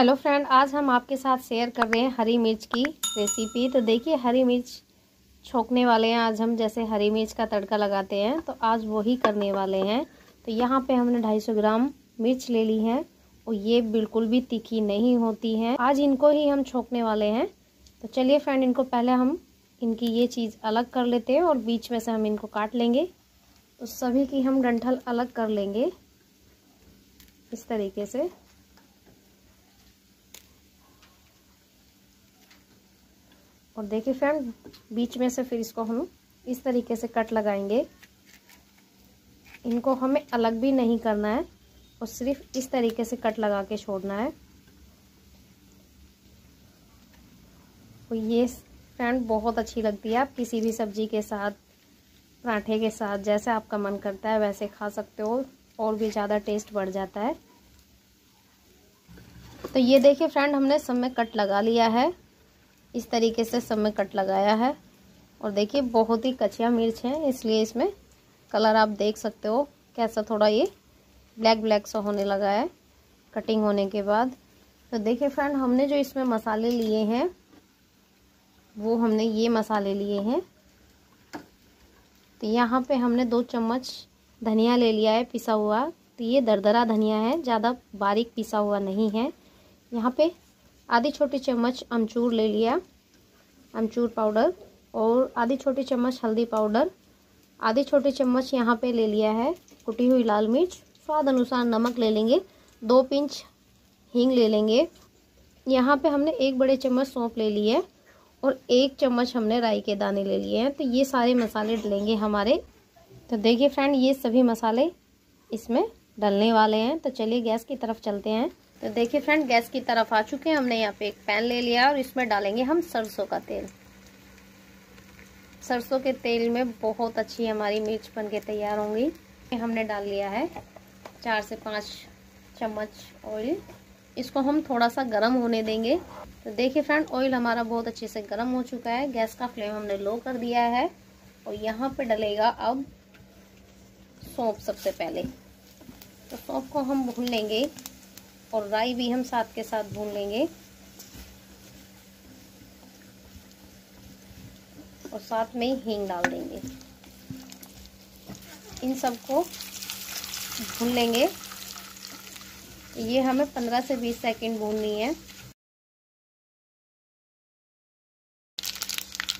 Hello friend, आज हम आपके साथ शेयर कर रहे हैं हरी मिर्च की रेसिपी तो देखिए, हरी मिर्च छोंकने वाले हैं। आज हम जैसे हरी मिर्च का तड़का लगाते हैं तो आज वही करने वाले हैं। तो यहाँ पे हमने 250 ग्राम मिर्च ले ली है, और ये बिल्कुल भी तीखी नहीं होती है। आज इनको ही हम छोंकने वाले हैं। तो चलिए फ्रेंड, इनको पहले हम इनकी ये चीज़ अलग कर लेते हैं, और बीच में से हम इनको काट लेंगे। तो सभी की हम डंठल अलग कर लेंगे, इस तरीके से। और देखिए फ्रेंड बीच में से फिर इसको हम इस तरीके से कट लगाएँगे। इनको हमें अलग भी नहीं करना है, और सिर्फ़ इस तरीके से कट लगा के छोड़ना है। और ये फ्रेंड बहुत अच्छी लगती है आप किसी भी सब्ज़ी के साथ, पराठे के साथ, जैसे आपका मन करता है, वैसे खा सकते हो, और भी ज़्यादा टेस्ट बढ़ जाता है। तो ये देखिए फ्रेंड हमने सब में कट लगा लिया है। इस तरीके से सब में कट लगाया है। और देखिए, बहुत ही कचिया मिर्च है, इसलिए इसमें कलर आप देख सकते हो कैसा थोड़ा ये ब्लैक ब्लैक सा होने लगा है, कटिंग होने के बाद। तो देखिए फ्रेंड, हमने जो इसमें मसाले लिए हैं, वो हमने ये मसाले लिए हैं। तो यहाँ पे हमने दो चम्मच धनिया ले लिया है, पिसा हुआ। तो ये दरदरा धनिया है, ज़्यादा बारीक पिसा हुआ नहीं है। यहाँ पे आधी छोटी चम्मच अमचूर ले लिया, अमचूर पाउडर, और आधी छोटी चम्मच हल्दी पाउडर। आधी छोटी चम्मच यहाँ पे ले लिया है कुटी हुई लाल मिर्च। स्वाद अनुसार नमक ले लेंगे, दो पिंच हींग ले लेंगे। यहाँ पे हमने एक बड़े चम्मच सौंप ले ली है, और एक चम्मच हमने राई के दाने ले लिए हैं। तो ये सारे मसाले डलेंगे हमारे। तो देखिए फ्रेंड, ये सभी मसाले इसमें डलने वाले हैं। तो चलिए गैस की तरफ़ चलते हैं। तो देखिए फ्रेंड, गैस की तरफ़ आ चुके हैं। हमने यहाँ पे एक पैन ले लिया और इसमें डालेंगे हम सरसों का तेल। सरसों के तेल में बहुत अच्छी हमारी मिर्च बन के तैयार होंगी। हमने डाल लिया है चार से पाँच चम्मच ऑयल इसको हम थोड़ा सा गर्म होने देंगे। तो देखिए फ्रेंड ऑयल हमारा बहुत अच्छे से गर्म हो चुका है। गैस का फ्लेम हमने लो कर दिया है और यहाँ पे डलेगा अब सौंप सबसे पहले। तो सौंप को हम भून लेंगे। और राई भी हम साथ के साथ भून लेंगे। और साथ में ही हींग डाल देंगे। इन सबको भून लेंगे। ये हमें 15 से 20 सेकंड भूननी है।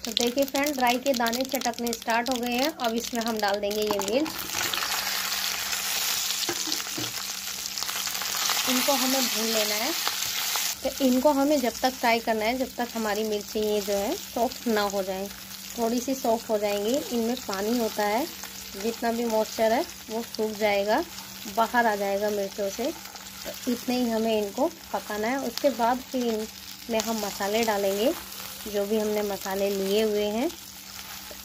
तो देखिए फ्रेंड, राई के दाने चटकने स्टार्ट हो गए हैं। अब इसमें हम डाल देंगे ये मिर्च। इनको हमें भून लेना है। तो इनको हमें जब तक फ्राई करना है, जब तक हमारी मिर्ची ये जो है सॉफ्ट ना हो जाए थोड़ी सी सॉफ्ट हो जाएँगी। इनमें पानी होता है, जितना भी मॉइस्चर है, वो सूख जाएगा, बाहर आ जाएगा मिर्चों से। तो इतने ही हमें इनको पकाना है। उसके बाद फिर इनमें हम मसाले डालेंगे, जो भी हमने मसाले लिए हुए हैं।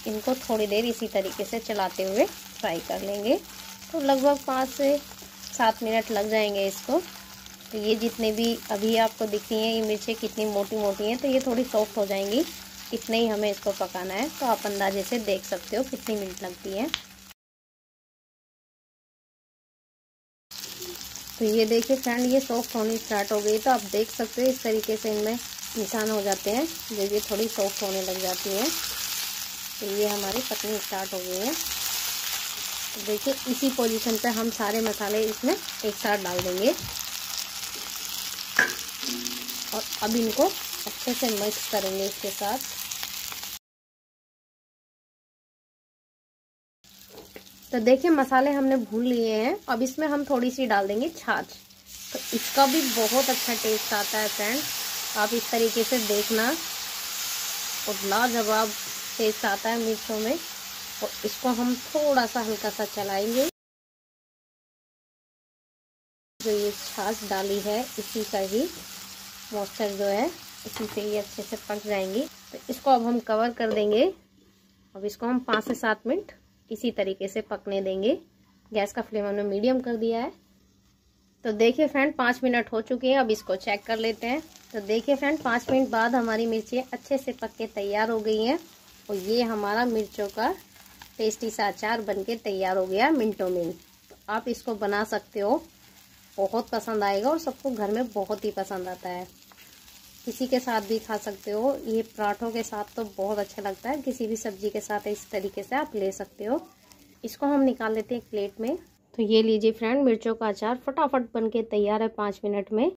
इनको थोड़ी देर इसी तरीके से चलाते हुए फ्राई कर लेंगे। तो लगभग पाँच से सात मिनट लग जाएँगे इसको। तो ये जितने भी अभी आपको दिख रही हैं, ये मिर्चें कितनी मोटी मोटी हैं तो ये थोड़ी सॉफ्ट हो जाएँगी। इतने ही हमें इसको पकाना है तो आप अंदाजे से देख सकते हो कितनी मिनट लगती है। तो ये देखिए फ्रेंड ये सॉफ्ट होनी स्टार्ट हो गई तो आप देख सकते हो इस तरीके से इनमें निशान हो जाते हैं, जब ये थोड़ी सॉफ्ट होने लग जाती है। तो ये हमारी पकनी स्टार्ट हो गई है। तो देखिए, इसी पोजीशन पे हम सारे मसाले इसमें एक साथ डाल देंगे। और अब इनको अच्छे से मिक्स करेंगे इसके साथ। तो देखिए, मसाले हमने भून लिए हैं। अब इसमें हम थोड़ी सी डाल देंगे छाछ। तो इसका भी बहुत अच्छा टेस्ट आता है फ्रेंड आप इस तरीके से देखना। और लाजवाब टेस्ट आता है मिर्चों में। और इसको हम थोड़ा सा हल्का सा चलाएँगे। जो ये छाछ डाली है, इसी का ही मॉइस्चर जो है, इसी से ये अच्छे से पक जाएँगी। तो इसको अब हम कवर कर देंगे। अब इसको हम पाँच से सात मिनट इसी तरीके से पकने देंगे। गैस का फ्लेम हमने मीडियम कर दिया है। तो देखिए फ्रेंड पाँच मिनट हो चुके हैं, अब इसको चेक कर लेते हैं। तो देखिए फ्रेंड पाँच मिनट बाद हमारी मिर्ची अच्छे से पक के तैयार हो गई हैं। और ये हमारा मिर्चों का टेस्टी सा अचार बनके तैयार हो गया मिनटों में। तो आप इसको बना सकते हो। बहुत पसंद आएगा और सबको घर में बहुत ही पसंद आता है। किसी के साथ भी खा सकते हो। ये पराठों के साथ तो बहुत अच्छा लगता है। किसी भी सब्ज़ी के साथ इस तरीके से आप ले सकते हो। इसको हम निकाल लेते हैं एक प्लेट में। तो ये लीजिए फ्रेंड, मिर्चों का अचार फटाफट बन के तैयार है पाँच मिनट में।